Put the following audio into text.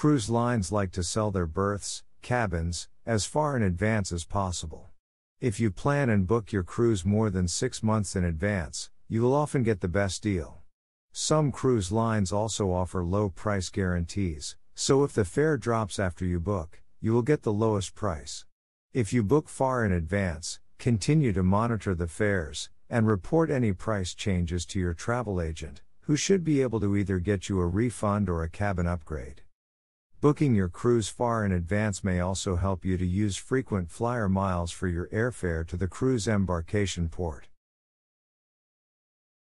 Cruise lines like to sell their berths, cabins, as far in advance as possible. If you plan and book your cruise more than six months in advance, you will often get the best deal. Some cruise lines also offer low price guarantees, so if the fare drops after you book, you will get the lowest price. If you book far in advance, continue to monitor the fares and report any price changes to your travel agent, who should be able to either get you a refund or a cabin upgrade. Booking your cruise far in advance may also help you to use frequent flyer miles for your airfare to the cruise embarkation port.